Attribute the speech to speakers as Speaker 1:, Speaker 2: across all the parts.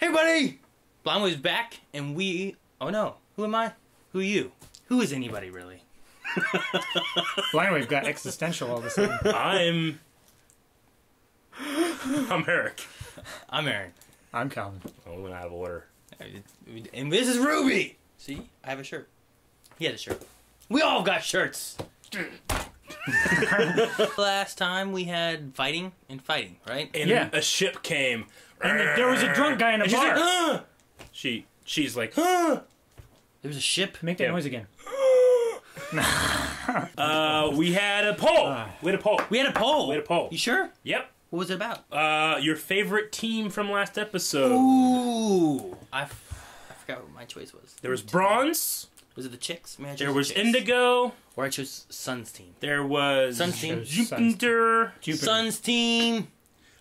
Speaker 1: Hey, buddy! Blindwave's back, and we. Oh no. Who am I? Who are you? Who is anybody, really?
Speaker 2: Blindwave got existential all of a sudden.
Speaker 3: I'm. I'm Eric.
Speaker 1: I'm Aaron.
Speaker 2: I'm Calvin.
Speaker 3: Oh, we went out of order.
Speaker 1: And this is Ruby! See? I have a shirt. He had a shirt. We all got shirts! Last time we had fighting and fighting, right?
Speaker 3: And
Speaker 2: Yeah.
Speaker 3: a ship came.
Speaker 2: And there was a drunk guy in a
Speaker 3: And she's like,
Speaker 2: bar.
Speaker 3: "Huh!" She she's like, huh?
Speaker 1: There was a ship.
Speaker 2: Make that
Speaker 3: Yeah.
Speaker 2: noise again.
Speaker 3: Uh, we had a poll.
Speaker 2: Ah.
Speaker 3: we had a poll.
Speaker 1: We had a poll.
Speaker 3: We had a poll.
Speaker 1: You sure?
Speaker 3: Yep.
Speaker 1: What was it about?
Speaker 3: Uh, your favorite team from last episode.
Speaker 1: Ooh. I, f- I forgot what my choice was.
Speaker 3: There was bronze.
Speaker 1: Was it the chicks? Maybe I chose
Speaker 3: There
Speaker 1: the
Speaker 3: was
Speaker 1: chicks.
Speaker 3: indigo.
Speaker 1: Or I chose Sun's team.
Speaker 3: There was
Speaker 1: Sun's team.
Speaker 3: Jupiter.
Speaker 2: Jupiter.
Speaker 1: Sun's team.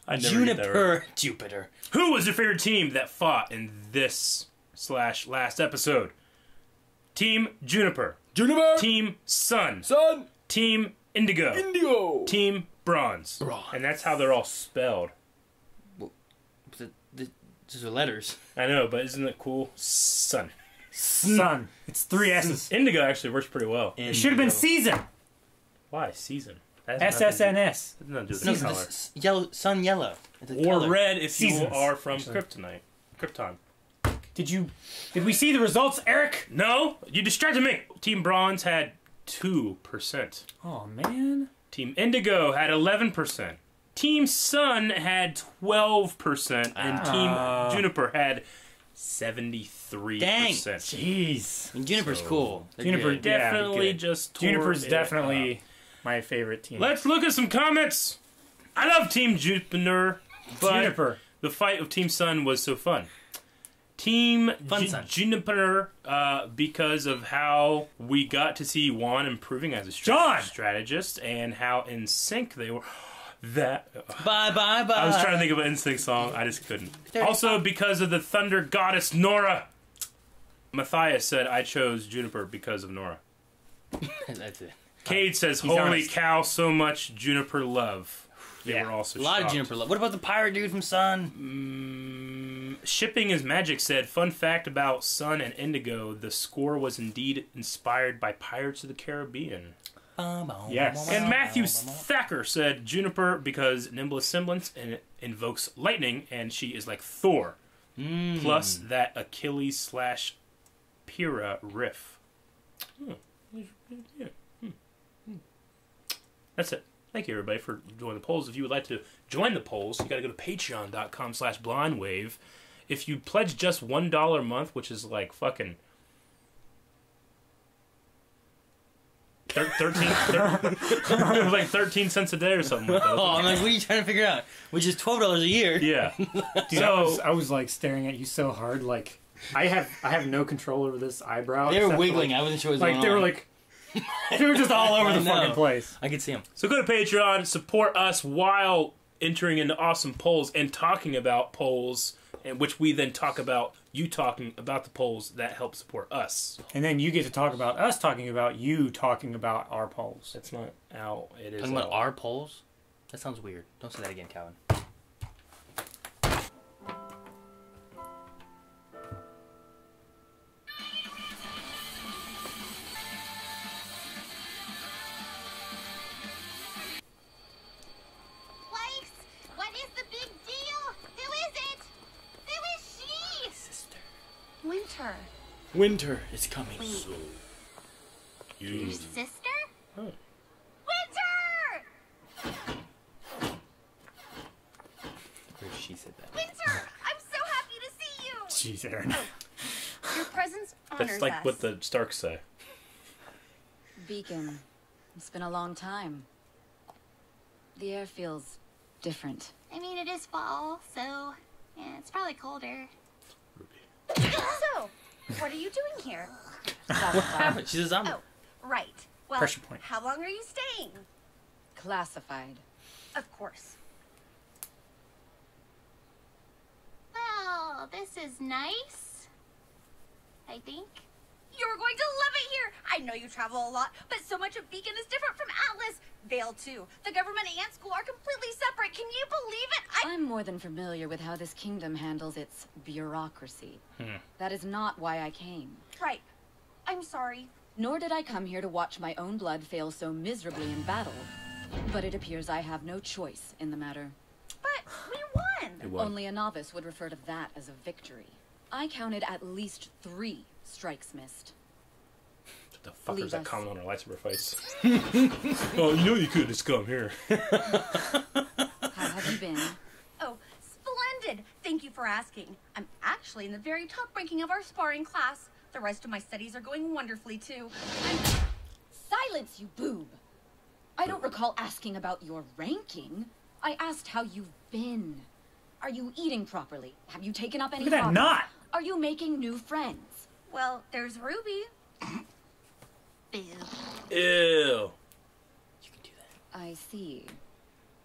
Speaker 3: I never get right.
Speaker 1: Juniper. Jupiter.
Speaker 3: Who was your favorite team that fought in this slash last episode? Team Juniper.
Speaker 1: Juniper.
Speaker 3: Team Sun.
Speaker 1: Sun.
Speaker 3: Team Indigo.
Speaker 1: Indigo.
Speaker 3: Team Bronze.
Speaker 1: Bronze.
Speaker 3: And that's how they're all spelled.
Speaker 1: These are letters.
Speaker 3: I know, but isn't it cool? Sun.
Speaker 2: Sun. It's three S's.
Speaker 3: Indigo actually works pretty well.
Speaker 2: It should have been season.
Speaker 3: Why? Season. That has nothing to-
Speaker 2: SSNS.
Speaker 3: that nothing to do with color.
Speaker 1: yellow. Sun yellow. It's a
Speaker 3: Or
Speaker 1: color.
Speaker 3: red if
Speaker 2: Seasons,
Speaker 3: you are from
Speaker 2: actually.
Speaker 3: Kryptonite. Krypton.
Speaker 2: Did you? Did we see the results, Eric?
Speaker 3: No, you distracted me. Team Bronze had 2%.
Speaker 2: Oh man.
Speaker 3: Team Indigo had 11%. Team Sun had 12%. And
Speaker 2: Ah.
Speaker 3: Team Juniper had 73%.
Speaker 1: Dang.
Speaker 2: Jeez.
Speaker 1: And Juniper's
Speaker 3: So-
Speaker 1: cool. They're
Speaker 2: Juniper
Speaker 1: good.
Speaker 2: Yeah,
Speaker 3: Definitely
Speaker 2: good.
Speaker 3: just tore
Speaker 2: Juniper's
Speaker 3: it
Speaker 2: definitely
Speaker 3: up.
Speaker 2: My favorite team.
Speaker 3: Let's look at some comments. I love Team Jupiter, but
Speaker 2: Juniper.
Speaker 3: the fight of Team Sun was so fun. Team
Speaker 1: Fun
Speaker 3: Ju- Juniper, uh, because of how we got to see Juan improving as a stra- strategist and how in sync they were. That
Speaker 1: Bye bye bye.
Speaker 3: I was trying to think of an NSYNC song, I just couldn't. Also, because of the thunder goddess Nora. Matthias said I chose Juniper because of Nora.
Speaker 1: That's it.
Speaker 3: Cade says,
Speaker 2: He's
Speaker 3: "Holy
Speaker 2: honest.
Speaker 3: cow, so much Juniper love." They
Speaker 2: Yeah.
Speaker 3: were also
Speaker 1: A lot of. Juniper love. What about the pirate dude from Sun?
Speaker 3: Mm, Shipping is magic said, "Fun fact about Sun and Indigo: the score was indeed inspired by Pirates of the Caribbean."
Speaker 2: Yes.
Speaker 3: And Matthew Thacker said, "Juniper because nimble semblance and it invokes lightning, and she is like Thor."
Speaker 1: Mm.
Speaker 3: Plus that Achilles slash Pyrrha riff. Hmm. Yeah. That's it. Thank you, everybody, for joining the polls. If you would like to join the polls, you got to go to patreon.com slash blindwave. If you pledge just $1 a month, which is like fucking... thir- 13, thir- it was like 13 cents a day or something like that.
Speaker 1: Oh, I'm like, what are you trying to figure out? Which is twelve dollars a year.
Speaker 3: Yeah.
Speaker 2: Dude, I
Speaker 3: So-
Speaker 2: was, I was like staring at you so hard, like I have I have no control over this eyebrow.
Speaker 1: They were wiggling.
Speaker 2: Like,
Speaker 1: I wasn't sure what was
Speaker 2: like
Speaker 1: going
Speaker 2: they were like they were just all over the fucking place.
Speaker 1: I could see them.
Speaker 3: So go to Patreon, support us while entering into awesome polls and talking about polls, and which we then talk about you talking about the polls that help support us.
Speaker 2: And then you get to talk about us talking about you talking about our polls.
Speaker 3: That's not out. It is
Speaker 1: Talking about our polls. That sounds weird. Don't say that again, Calvin.
Speaker 4: Winter
Speaker 1: is coming
Speaker 4: Wait.
Speaker 1: soon.
Speaker 3: You.
Speaker 4: Sister?
Speaker 3: Oh.
Speaker 4: Winter!
Speaker 1: Or she said that.
Speaker 4: Winter! I'm so happy to see you!
Speaker 2: Jeez, Aaron.
Speaker 4: Your presence honors
Speaker 3: That's like
Speaker 4: us.
Speaker 3: what the Starks say.
Speaker 5: Beacon. It's been a long time. The air feels different.
Speaker 4: I mean, it is fall, so yeah, it's probably colder.
Speaker 3: Ruby.
Speaker 4: So, what are you doing here?
Speaker 1: What happened? She's a zombie.
Speaker 4: Oh, right. Well,
Speaker 2: Pressure point.
Speaker 4: how long are you staying?
Speaker 5: Classified.
Speaker 4: Of course. Well, this is nice. I think.
Speaker 6: You're going to love it here. I know you travel a lot, but so much of Beacon is different from Atlas. Vale, too. The government and school are completely separate. Can you believe it? I.
Speaker 5: I'm more than familiar with how this kingdom handles its bureaucracy. Hmm. That is not why I came.
Speaker 6: Right. I'm sorry.
Speaker 5: Nor did I come here to watch my own blood fail so miserably in battle. But it appears I have no choice in the matter.
Speaker 6: But we won.
Speaker 3: Won.
Speaker 5: Only a novice would refer to that as a victory. I counted at least three strikes missed.
Speaker 3: What the fuck
Speaker 5: Leave
Speaker 3: is that
Speaker 5: us.
Speaker 3: comment on our lightsaber fights? oh, you know you could just come here.
Speaker 5: How have you been?
Speaker 6: Oh, splendid. Thank you for asking. I'm actually in the very top ranking of our sparring class. The rest of my studies are going wonderfully, too. I'm...
Speaker 5: Silence, you boob! I don't recall asking about your ranking. I asked how you've been. Are you eating properly? Have you taken up any
Speaker 2: Look at that
Speaker 5: hobbies?
Speaker 2: knot.
Speaker 5: Are you making new friends?
Speaker 6: Well, there's Ruby. Boo.
Speaker 3: Ew.
Speaker 1: You can do that.
Speaker 5: I see.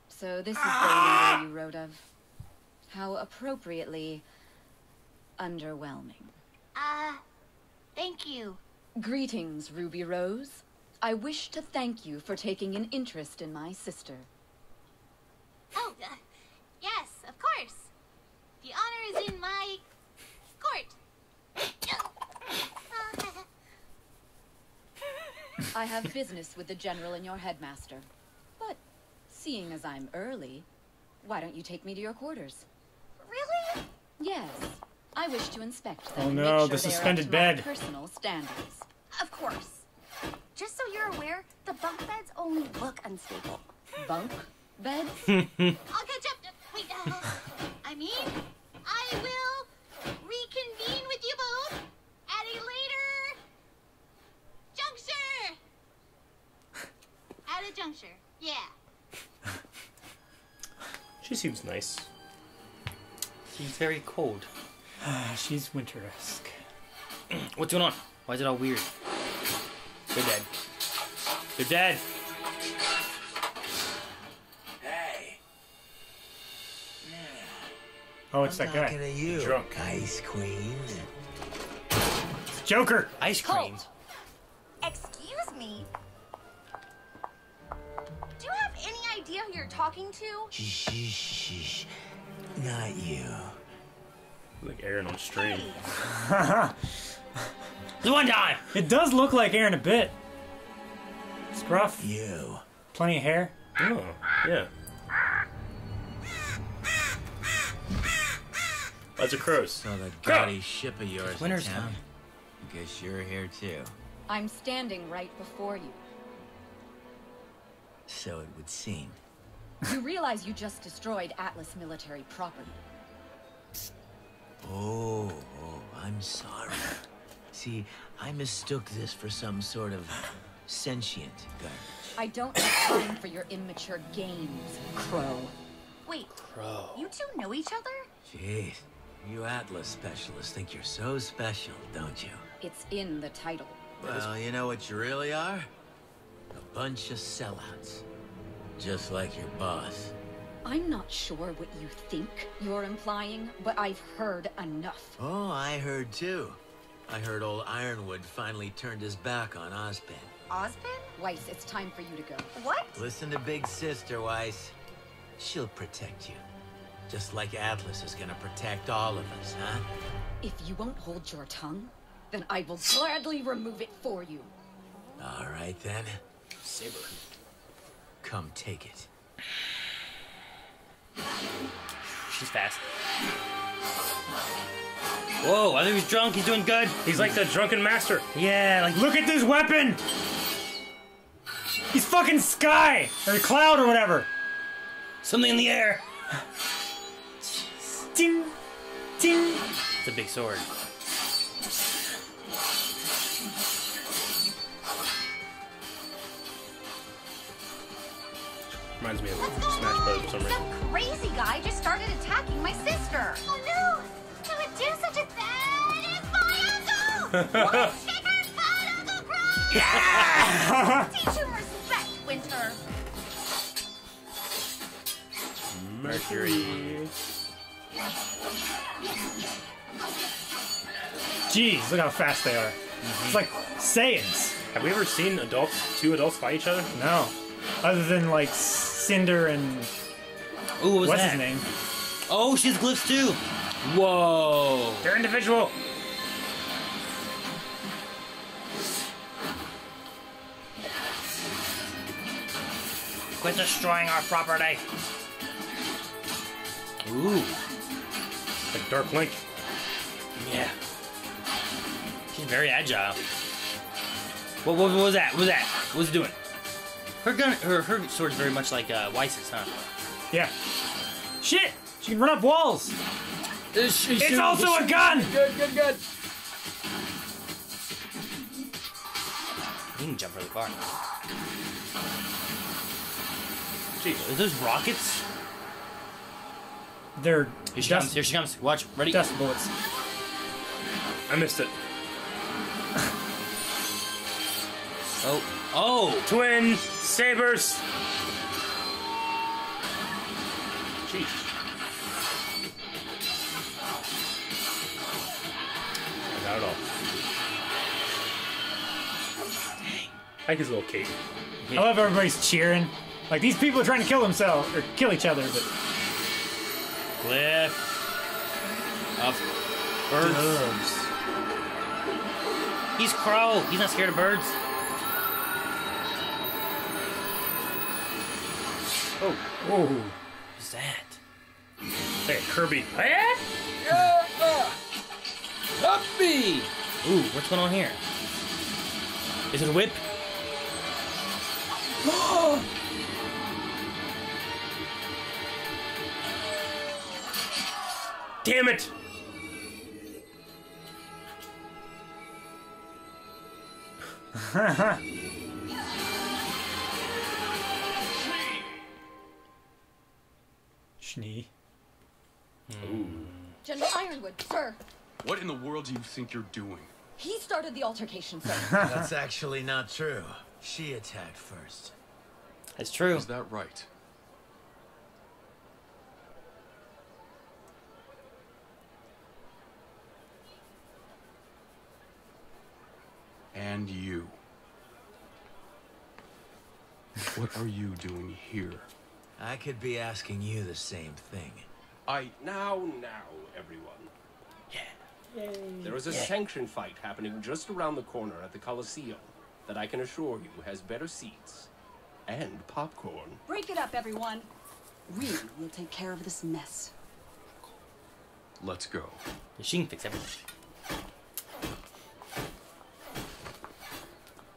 Speaker 5: So this is the leader you wrote of. How appropriately underwhelming.
Speaker 4: Uh, thank you.
Speaker 5: Greetings, Ruby Rose. I wish to thank you for taking an interest in my sister.
Speaker 4: Oh, uh, yes, of course. The honor is in my
Speaker 5: I have business with the general and your headmaster. But seeing as I'm early, why don't you take me to your quarters?
Speaker 6: Really?
Speaker 5: Yes. I wish to inspect them
Speaker 2: Oh no,
Speaker 5: sure
Speaker 2: the
Speaker 5: they are up
Speaker 2: suspended bed.
Speaker 5: Personal standards.
Speaker 6: Of course. Just so you're aware, the bunk beds only look unstable.
Speaker 5: Bunk beds?
Speaker 4: I'll catch up. Wait, uh, I mean, I will reconvene with you both at a later juncture. At a juncture, yeah.
Speaker 3: She seems nice.
Speaker 1: She's very cold.
Speaker 2: Ah, she's winter-esque.
Speaker 1: What's going on? Why is it all weird? They're dead. They're dead.
Speaker 7: Hey,
Speaker 2: Oh, it's
Speaker 7: I'm
Speaker 2: that guy.
Speaker 7: to you,
Speaker 3: Drunk.
Speaker 7: Ice Queen.
Speaker 2: Joker.
Speaker 1: Ice cream.
Speaker 6: Halt. Excuse me. You're talking to?
Speaker 7: Shh, shh, shh. Not you.
Speaker 3: Like Aaron on stream.
Speaker 1: The one time.
Speaker 2: It does look like Aaron a bit. Scruff.
Speaker 7: You.
Speaker 2: Plenty of hair.
Speaker 3: Oh, yeah. Lots of crows.
Speaker 7: So the gaudy ship of yours in
Speaker 1: Winter's
Speaker 7: town.
Speaker 1: coming.
Speaker 7: Guess you're here too.
Speaker 5: I'm standing right before you.
Speaker 7: So it would seem.
Speaker 5: You realize you just destroyed Atlas military property.
Speaker 7: Oh, oh, I'm sorry. See, I mistook this for some sort of sentient garbage.
Speaker 5: I don't have time for your immature games, Qrow.
Speaker 6: Wait,
Speaker 1: Qrow.
Speaker 6: you two know each other?
Speaker 7: Jeez, you Atlas specialists think you're so special, don't you?
Speaker 5: It's in the title.
Speaker 7: Well, you know what you really are? A bunch of sellouts. Just like your boss.
Speaker 5: I'm not sure what you think you're implying, but I've heard enough.
Speaker 7: Oh, I heard too. I heard old Ironwood finally turned his back on Ozpin.
Speaker 6: Osmond?
Speaker 5: Weiss, it's time for you to go.
Speaker 6: What?
Speaker 7: Listen to Big Sister, Weiss. She'll protect you. Just like Atlas is gonna protect all of us, huh?
Speaker 5: If you won't hold your tongue, then I will gladly remove it for you.
Speaker 7: All right then.
Speaker 1: Saber.
Speaker 7: Come take it.
Speaker 1: She's fast. Whoa, I think he's drunk. He's doing good.
Speaker 3: He's like the drunken master.
Speaker 1: Yeah, like
Speaker 2: Look at this weapon. He's fucking Sky or Cloud or whatever.
Speaker 1: something in the air.
Speaker 2: Ding, ding.
Speaker 1: It's a big sword.
Speaker 3: Reminds me of
Speaker 6: What's going
Speaker 3: Smash Bros. for some reason.
Speaker 6: Some crazy guy just started attacking my sister.
Speaker 4: Oh no! Who would do such a thing? It's my uncle! what? Take her butt, Uncle Qrow!
Speaker 6: Teach him respect, Winter.
Speaker 3: Mercury.
Speaker 2: Jeez, look how fast they are. Mm-hmm. It's like Saiyans.
Speaker 3: Have we ever seen adults, two adults fight each other?
Speaker 2: No. Other than like Cinder and
Speaker 1: Ooh, what was
Speaker 2: what's
Speaker 1: that?
Speaker 2: his name?
Speaker 1: Oh, she's has glyphs too. Whoa.
Speaker 3: They're individual.
Speaker 1: Quit destroying our property. Ooh.
Speaker 3: Like Dark Link.
Speaker 1: Yeah. She's very agile. What, what, what was that? What was that? What was it doing? Her gun, her her sword's very much like uh, Weiss's, huh?
Speaker 2: Yeah. Shit! She can run up walls.
Speaker 1: It's,
Speaker 2: It's also a gun.
Speaker 1: good, good, good. You can jump really far.
Speaker 3: Jeez.
Speaker 1: Are those rockets?
Speaker 2: They're
Speaker 1: Here she comes. Here she comes. Watch. Ready?
Speaker 2: dust bullets.
Speaker 3: I missed it.
Speaker 1: Oh. Oh.
Speaker 3: Twin sabers. Jeez. Not at all. I like his little cape.
Speaker 2: I love everybody's cheering. Like these people are trying to kill themselves or kill each other, but
Speaker 1: Cliff. Of birds. He's Qrow. He's not scared of birds.
Speaker 2: Whoa.
Speaker 1: What's that?
Speaker 3: hey, Kirby. Eh?
Speaker 1: Puppy! Ooh, what's going on here? Is it a whip?
Speaker 3: Damn it!
Speaker 2: Schnee.
Speaker 5: General Ironwood, sir.
Speaker 8: What in the world do you think you're doing?
Speaker 5: He started the altercation, sir.
Speaker 7: That's actually not true. She attacked first.
Speaker 1: That's true.
Speaker 8: Is that right? And you. What are you doing here?
Speaker 7: I could be asking you the same thing.
Speaker 9: I now now everyone. Yeah. There is a sanction fight happening just around the corner at the Coliseum that I can assure you has better seats and popcorn.
Speaker 6: Break it up, everyone. We will take care of this mess.
Speaker 8: Let's go.
Speaker 1: She can fix everything.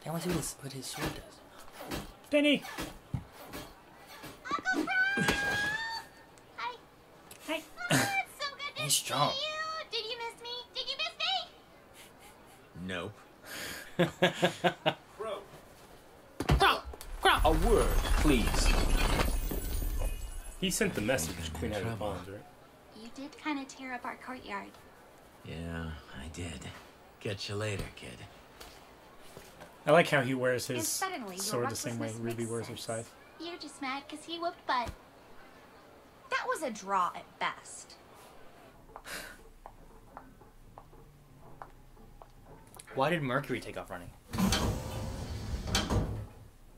Speaker 1: I want to see what his, what his sword does.
Speaker 2: Penny.
Speaker 4: Uncle Qrow! Hi.
Speaker 2: Hi.
Speaker 4: Oh, it's so good to
Speaker 1: He's
Speaker 4: see
Speaker 1: strong.
Speaker 4: Did you miss me? Did you miss me?
Speaker 7: Nope.
Speaker 9: Qrow. Qrow. A word, please.
Speaker 3: He sent the message, Queen Head of Bonds, right?
Speaker 4: You did kind of tear up our courtyard.
Speaker 7: Yeah, I did. Catch you later, kid.
Speaker 2: I like how he wears his
Speaker 4: suddenly
Speaker 2: sword the same way Ruby
Speaker 4: makes
Speaker 2: wears her
Speaker 4: sense.
Speaker 2: scythe.
Speaker 4: You're just mad because he whooped butt.
Speaker 6: That was a draw at best.
Speaker 1: Why did Mercury take off running?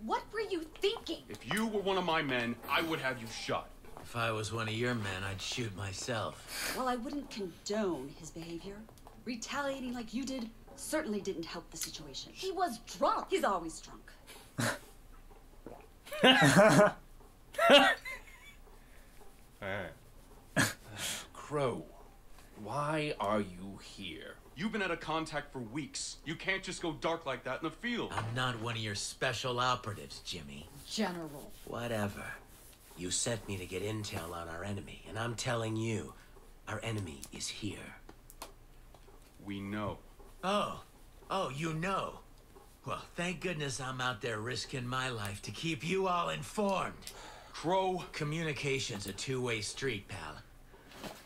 Speaker 6: What were you thinking?
Speaker 8: If you were one of my men, I would have you shot.
Speaker 7: If I was one of your men, I'd shoot myself.
Speaker 6: Well, I wouldn't condone his behavior. Retaliating like you did certainly didn't help the situation.
Speaker 5: he was drunk.
Speaker 6: He's always drunk.
Speaker 1: Alright.
Speaker 9: Qrow, why are you here?
Speaker 8: You've been out of contact for weeks. You can't just go dark like that in the field.
Speaker 7: I'm not one of your special operatives, Jimmy.
Speaker 5: General.
Speaker 7: Whatever. You sent me to get intel on our enemy, and I'm telling you, our enemy is here.
Speaker 8: We know.
Speaker 7: Oh, oh, you know. Well, thank goodness I'm out there risking my life to keep you all informed.
Speaker 8: Qrow,
Speaker 7: Communication's a two-way street, pal.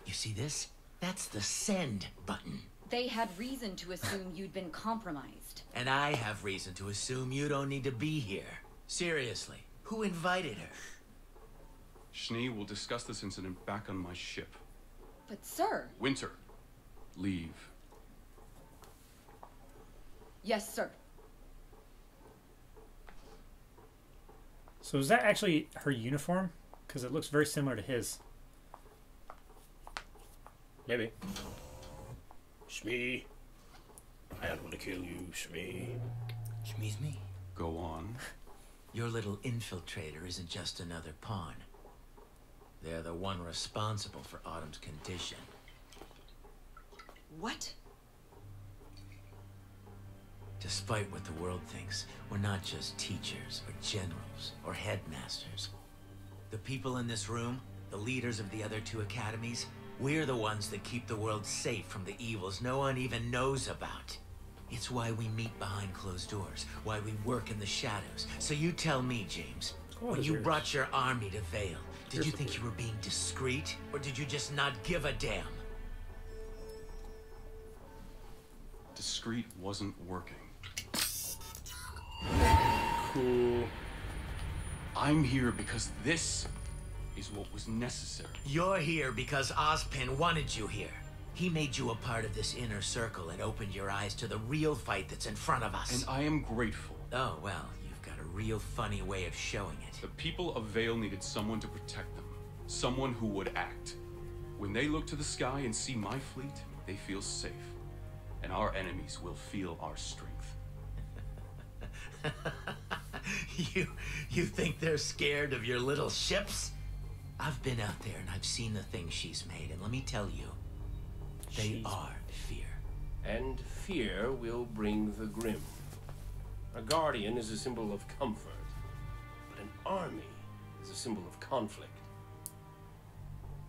Speaker 7: You see this? That's the send button.
Speaker 5: They had reason to assume you'd been compromised.
Speaker 7: And I have reason to assume you don't need to be here. Seriously, who invited her?
Speaker 8: Schnee will discuss this incident back on my ship.
Speaker 5: But, sir,
Speaker 8: Winter, leave.
Speaker 5: Yes, sir.
Speaker 2: So is that actually her uniform? Because it looks very similar to his.
Speaker 3: Maybe. Shmee. I don't want to kill you, Shmee.
Speaker 1: Shmee's me.
Speaker 8: Go on.
Speaker 7: Your little infiltrator isn't just another pawn. They're the one responsible for Autumn's condition.
Speaker 5: What?
Speaker 7: Despite what the world thinks, we're not just teachers or generals or headmasters. The people in this room, the leaders of the other two academies, we're the ones that keep the world safe from the evils no one even knows about. It's why we meet behind closed doors, why we work in the shadows. So you tell me, James, when you
Speaker 3: yours.
Speaker 7: brought your army to Vale, did
Speaker 3: Here's
Speaker 7: you think you were being discreet, or did you just not give a damn?
Speaker 8: Discreet wasn't working.
Speaker 3: Cool.
Speaker 8: I'm here because this is what was necessary.
Speaker 7: You're here because Ozpin wanted you here. He made you a part of this inner circle and opened your eyes to the real fight that's in front of us.
Speaker 8: And I am grateful.
Speaker 7: oh, well, you've got a real funny way of showing it.
Speaker 8: The people of Vale needed someone to protect them. Someone who would act. When they look to the sky and see my fleet, they feel safe. And our enemies will feel our strength.
Speaker 7: you you think they're scared of your little ships? I've been out there and I've seen the things she's made, and let me tell you, they
Speaker 3: She's-
Speaker 7: are fear.
Speaker 9: And fear will bring the Grimm. A guardian is a symbol of comfort, but an army is a symbol of conflict.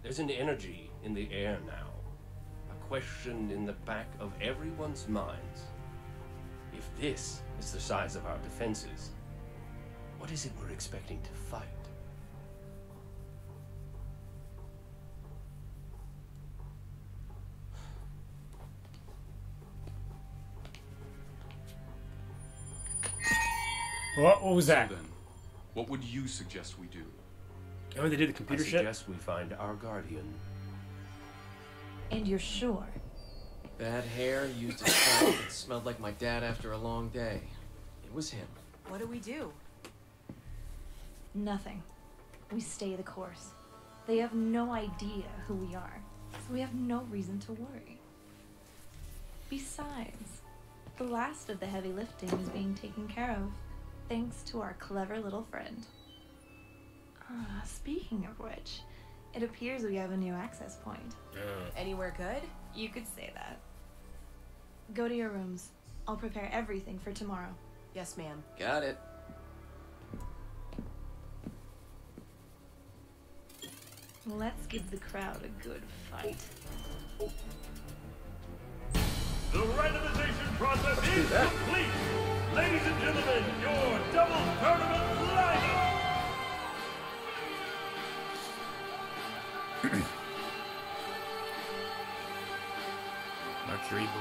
Speaker 9: There's an energy in the air now, a question in the back of everyone's minds. If this is the size of our defenses, what is it we're expecting to fight?
Speaker 2: What? What was
Speaker 8: So
Speaker 2: that?
Speaker 8: then, what would you suggest we do?
Speaker 3: Oh, they did the
Speaker 9: I
Speaker 3: computer shit?
Speaker 9: suggest we find our guardian.
Speaker 6: And you're sure?
Speaker 10: Bad hair, used a scent that smelled like my dad after a long day. It was him.
Speaker 6: What do we do? Nothing. We stay the course. They have no idea who we are, so we have no reason to worry. Besides, the last of the heavy lifting is being taken care of, thanks to our clever little friend. Ah, speaking of which, it appears we have a new access point.
Speaker 11: Anywhere good?
Speaker 6: You could say that. Go to your rooms. I'll prepare everything for tomorrow.
Speaker 11: Yes, ma'am.
Speaker 10: Got it.
Speaker 6: Let's give the crowd a good fight.
Speaker 12: The randomization process is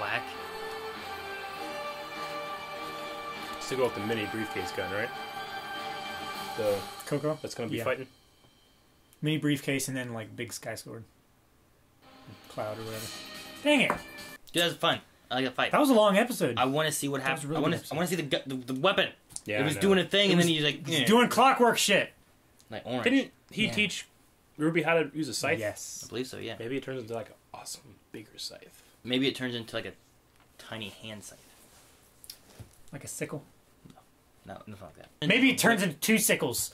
Speaker 1: Black.
Speaker 3: Still go with the mini briefcase gun, right? The
Speaker 2: Coco?
Speaker 3: that's gonna be
Speaker 2: Yeah.
Speaker 3: fighting.
Speaker 2: Mini briefcase and then like big sky sword. Cloud or whatever. Dang it!
Speaker 1: Dude, that was fun. I like the fight.
Speaker 2: That was a long episode.
Speaker 1: I want to see what
Speaker 2: was
Speaker 1: happens.
Speaker 2: really
Speaker 1: I want
Speaker 2: good
Speaker 1: to. I want to see the, gu- the the weapon.
Speaker 3: Yeah,
Speaker 1: it
Speaker 3: I
Speaker 1: was
Speaker 3: know.
Speaker 1: doing a thing,
Speaker 2: It
Speaker 1: and
Speaker 2: was-
Speaker 1: then he's like,
Speaker 2: He's
Speaker 1: eh,
Speaker 2: doing clockwork shit.
Speaker 1: like orange.
Speaker 3: Didn't he
Speaker 2: Yeah.
Speaker 3: teach Ruby how to use a scythe?
Speaker 2: Yes.
Speaker 1: I believe so. Yeah.
Speaker 3: Maybe it turns into like an awesome bigger scythe.
Speaker 1: Maybe it turns into like a tiny hand scythe.
Speaker 2: Like a sickle.
Speaker 1: No, no nothing like that.
Speaker 2: Maybe it turns into two sickles.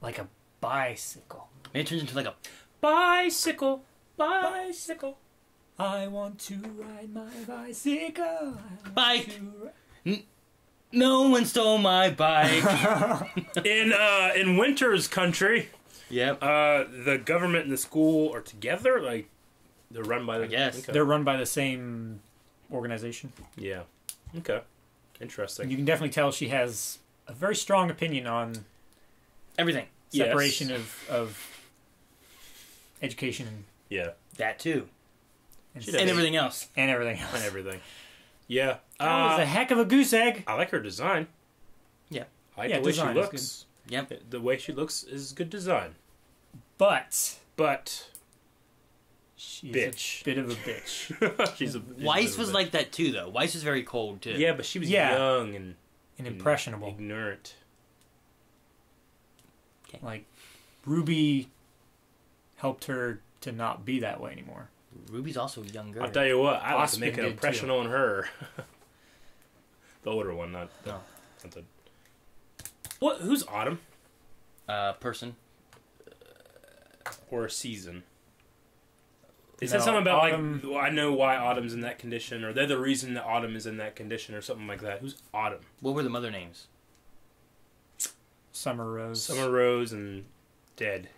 Speaker 2: Like a bicycle.
Speaker 1: Maybe it turns into like a.
Speaker 3: Bicycle, bicycle.
Speaker 2: I want to ride my bicycle.
Speaker 1: Bike.
Speaker 2: to ri-
Speaker 1: No one stole my bike.
Speaker 3: in uh, in Winter's country,
Speaker 1: yep.
Speaker 3: uh, the government and the school are together. Like they're run by the.
Speaker 1: I guess.
Speaker 3: Okay.
Speaker 2: They're run by the same organization.
Speaker 3: Yeah. Okay. Interesting.
Speaker 2: You can definitely tell she has a very strong opinion on
Speaker 1: Everything.
Speaker 3: Yes.
Speaker 2: separation of, of education and,
Speaker 3: yeah.
Speaker 1: That too.
Speaker 2: and,
Speaker 1: And everything else.
Speaker 2: and everything else.
Speaker 3: And everything. Yeah.
Speaker 2: That was
Speaker 3: Uh,
Speaker 2: a heck of a goose egg.
Speaker 3: I like her design.
Speaker 1: Yeah.
Speaker 3: I like
Speaker 2: Yeah,
Speaker 3: the way she
Speaker 2: design is
Speaker 3: looks.
Speaker 1: Yep.
Speaker 3: The way she looks is good design.
Speaker 2: But
Speaker 3: But
Speaker 2: She's
Speaker 3: bitch.
Speaker 2: a bit of a bitch.
Speaker 3: she's a
Speaker 1: Weiss
Speaker 3: a
Speaker 1: was
Speaker 3: bitch.
Speaker 1: like that too, though. Weiss was very cold too.
Speaker 3: Yeah, but she was
Speaker 2: Yeah.
Speaker 3: young and,
Speaker 2: And impressionable.
Speaker 3: ignorant. Okay.
Speaker 2: Like Ruby helped her to not be that way anymore.
Speaker 1: Ruby's also younger.
Speaker 3: I'll tell you what, I like to make an impression
Speaker 2: too.
Speaker 3: on her. the older one, not the,
Speaker 2: No.
Speaker 3: not the. What? Who's Autumn
Speaker 1: Uh, person.
Speaker 3: or a season? It
Speaker 2: No,
Speaker 3: said something about
Speaker 2: Autumn-
Speaker 3: like I know why Autumn's in that condition, or they're the reason that Autumn is in that condition, or something like that. Who's Autumn?
Speaker 1: What were the mother names?
Speaker 2: Summer Rose.
Speaker 3: Summer Rose and Dead.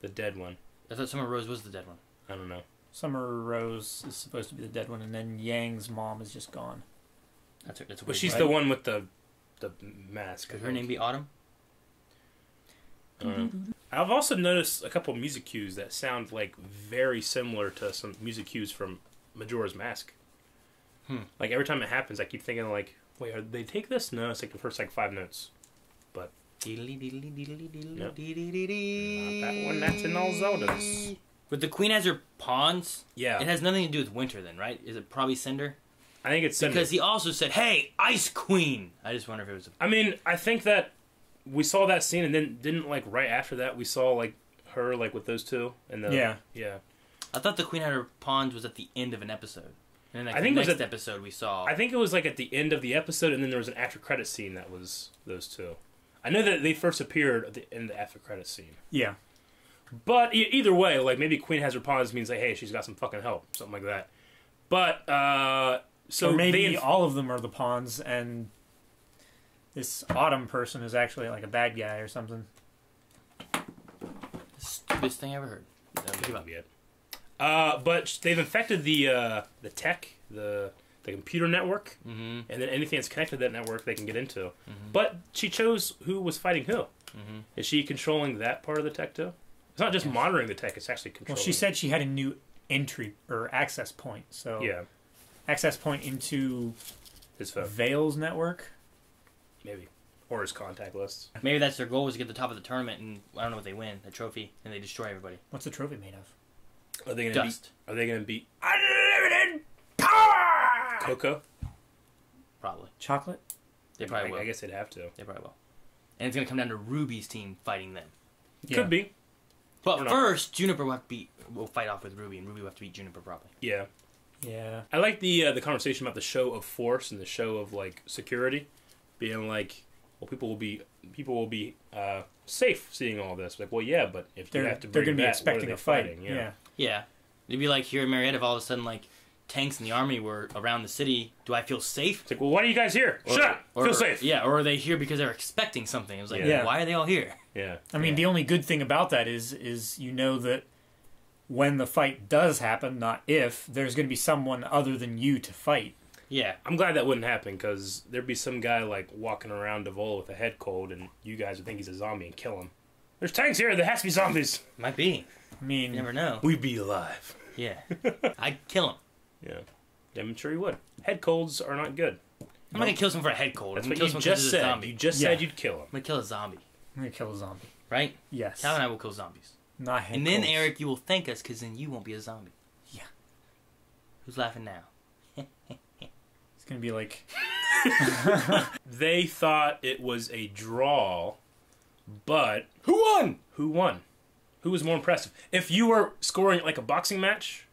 Speaker 3: The dead one.
Speaker 1: I thought Summer Rose was the dead one.
Speaker 3: I don't know.
Speaker 2: Summer Rose is supposed to be the dead one, and then Yang's mom is just gone.
Speaker 1: That's a, that's a
Speaker 3: But she's
Speaker 1: right?
Speaker 3: the one with the the mask. I
Speaker 1: Could her name be Autumn?
Speaker 3: I don't know. I've also noticed a couple music cues that sound like very similar to some music cues from Majora's Mask.
Speaker 1: Hmm.
Speaker 3: Like every time it happens, I keep thinking like, wait, are they take this? No, it's like the first like five notes. But not that one. That's in all Zeldas.
Speaker 1: But the queen has her pawns.
Speaker 3: Yeah,
Speaker 1: It has nothing to do with winter, then, right? Is it probably Cinder?
Speaker 3: I think it's Cinder.
Speaker 1: Because he also said, "Hey, Ice Queen." I just wonder if it was. A,
Speaker 3: I mean, I think that we saw that scene, and then didn't like right after that we saw like her like with those two, and the
Speaker 2: Yeah.
Speaker 3: yeah.
Speaker 1: I thought the queen had her pawns was at the end of an episode, and then like
Speaker 3: I
Speaker 1: the
Speaker 3: think it was
Speaker 1: next
Speaker 3: at-
Speaker 1: episode we saw.
Speaker 3: I think it was like at the end of the episode, and then there was an after credit scene that was those two. I know that they first appeared at the end of the after credit scene.
Speaker 2: Yeah.
Speaker 3: But e- either way, like maybe Queen has her pawns means like, hey, she's got some fucking help, something like that. But uh so
Speaker 2: or maybe
Speaker 3: they
Speaker 2: all of them are the pawns, and this Autumn person is actually like a bad guy or something.
Speaker 1: Stupidest thing I ever heard.
Speaker 3: that might be it. Uh, but they've infected the uh, the tech, the the computer network,
Speaker 1: mm-hmm.
Speaker 3: and then anything that's connected to that network they can get into. But she chose who was fighting who.
Speaker 1: Mm-hmm.
Speaker 3: Is she controlling that part of the tech too? It's not just monitoring the tech; it's actually controlling.
Speaker 2: Well, she said she had a new entry or access point, so
Speaker 3: yeah,
Speaker 2: access point into
Speaker 3: his phone
Speaker 2: Vale's network.
Speaker 3: Maybe, or his contact lists.
Speaker 1: Maybe that's their goal was to get to the top of the tournament, and I don't know what they win, the trophy, and they destroy everybody.
Speaker 2: What's the trophy made of?
Speaker 3: Are they gonna
Speaker 1: Dust.
Speaker 3: beat? Are they gonna beat unlimited power? Coco.
Speaker 2: Probably chocolate.
Speaker 1: They probably
Speaker 3: I,
Speaker 1: will.
Speaker 3: I guess they'd have to.
Speaker 1: They probably will. And it's gonna come down to Ruby's team fighting them.
Speaker 3: Could be.
Speaker 1: But
Speaker 3: Or not.
Speaker 1: first, Juniper will have to beat. Will fight off with Ruby, and Ruby will have to beat Juniper probably.
Speaker 3: Yeah.
Speaker 2: Yeah.
Speaker 3: I like the uh, the conversation about the show of force and the show of like security, being like, well, people will be people will be uh, safe seeing all this. Like, well, yeah, but if
Speaker 2: They're
Speaker 3: you have to,
Speaker 2: they're going to be
Speaker 3: that, what are
Speaker 2: expecting
Speaker 3: they
Speaker 2: a fight.
Speaker 3: fighting?
Speaker 2: Yeah.
Speaker 1: Yeah, it'd be like here in Marietta, if all of a sudden like tanks in the army were around the city. Do I feel safe?
Speaker 3: It's like, well, why are you guys here?
Speaker 1: Or-
Speaker 3: Shut up.
Speaker 1: or-
Speaker 3: Feel safe.
Speaker 1: Yeah, or are they here because they're expecting something? It was like,
Speaker 2: Yeah.
Speaker 1: why are they all here?
Speaker 3: Yeah.
Speaker 2: I mean, the only good thing about that is is you know that when the fight does happen, not if, there's going to be someone other than you to fight.
Speaker 1: Yeah.
Speaker 3: I'm glad that wouldn't happen because there'd be some guy like walking around Devola with a head cold, and you guys would think he's a zombie and kill him. There's tanks here. There has to be zombies.
Speaker 1: Might be.
Speaker 2: I mean,
Speaker 1: You never know.
Speaker 3: We'd be alive.
Speaker 1: Yeah, I'd kill him.
Speaker 3: Yeah. Yeah, I'm sure you would. Head colds are not good.
Speaker 1: I'm not gonna kill someone for a head cold.
Speaker 3: That's
Speaker 1: I'm
Speaker 3: what
Speaker 1: gonna kill
Speaker 3: you
Speaker 1: someone 'cause
Speaker 3: just
Speaker 1: it's a
Speaker 3: said.
Speaker 1: zombie.
Speaker 3: You just
Speaker 2: Yeah.
Speaker 3: said you'd kill him.
Speaker 1: I'm gonna kill a zombie,
Speaker 2: I'm going to kill a zombie.
Speaker 1: right?
Speaker 2: Yes.
Speaker 1: Cal and I will kill zombies.
Speaker 2: Not head
Speaker 1: and then
Speaker 2: colds.
Speaker 1: Eric, you will thank us because then you won't be a zombie.
Speaker 2: Yeah.
Speaker 1: Who's laughing now?
Speaker 2: It's going to be like
Speaker 3: They thought it was a draw, but
Speaker 1: Who won?
Speaker 3: who won? Who was more impressive? If you were scoring like a boxing match,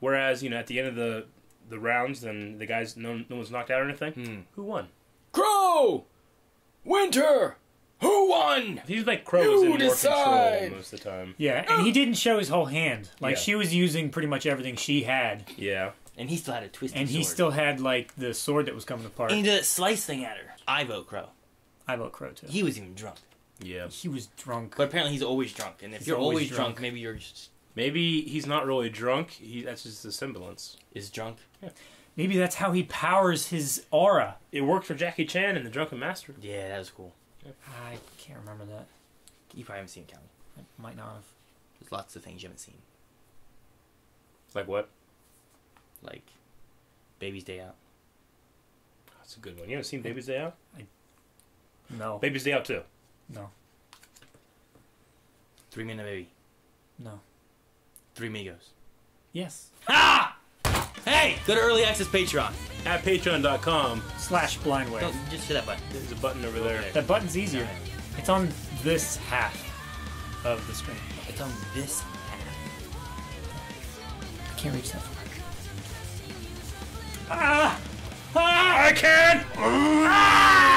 Speaker 3: whereas you know at the end of the the rounds, then the guys no no one's knocked out or anything.
Speaker 1: Hmm.
Speaker 3: Who won?
Speaker 1: Qrow! Winter! Who won?
Speaker 3: If he's like Qrow was in
Speaker 1: You
Speaker 3: more
Speaker 1: decide.
Speaker 3: control most of the time.
Speaker 2: Yeah, and he didn't show his whole hand. Like
Speaker 3: Yeah.
Speaker 2: she was using pretty much everything she had,
Speaker 3: Yeah,
Speaker 1: And he still had a twisted
Speaker 2: and he
Speaker 1: sword.
Speaker 2: still had like the sword that was coming apart.
Speaker 1: And he did that slice thing at her. I vote Qrow.
Speaker 2: I vote Qrow too.
Speaker 1: He was even drunk.
Speaker 3: yeah.
Speaker 2: He was drunk.
Speaker 1: But apparently he's always drunk. And if
Speaker 2: He's
Speaker 1: you're
Speaker 2: always
Speaker 1: always, drunk,
Speaker 2: drunk.
Speaker 1: maybe you're just
Speaker 3: Maybe he's not really drunk. He that's just a semblance.
Speaker 1: is drunk. Yeah.
Speaker 2: Maybe that's how he powers his aura.
Speaker 3: It worked for Jackie Chan in The Drunken Master.
Speaker 1: Yeah, that was cool.
Speaker 2: I can't remember that.
Speaker 1: You probably haven't seen County.
Speaker 2: I might not have.
Speaker 1: There's lots of things you haven't seen.
Speaker 3: It's like what?
Speaker 1: Like Baby's Day Out.
Speaker 3: That's a good one. You haven't seen Baby's Day Out?
Speaker 2: No.
Speaker 3: Baby's Day Out too.
Speaker 2: No.
Speaker 1: Three Minute Baby.
Speaker 2: No.
Speaker 1: Three Migos.
Speaker 2: Yes.
Speaker 1: Ha! Hey, go to early access Patreon.
Speaker 3: At patreon.com.
Speaker 2: Slash blindwave.
Speaker 1: Don't just hit that button.
Speaker 3: There's a button over there.
Speaker 2: That button's easier. It's on this half of the screen.
Speaker 1: It's on this half.
Speaker 2: I can't reach that far.
Speaker 3: Ah! Ah! I can! Ah!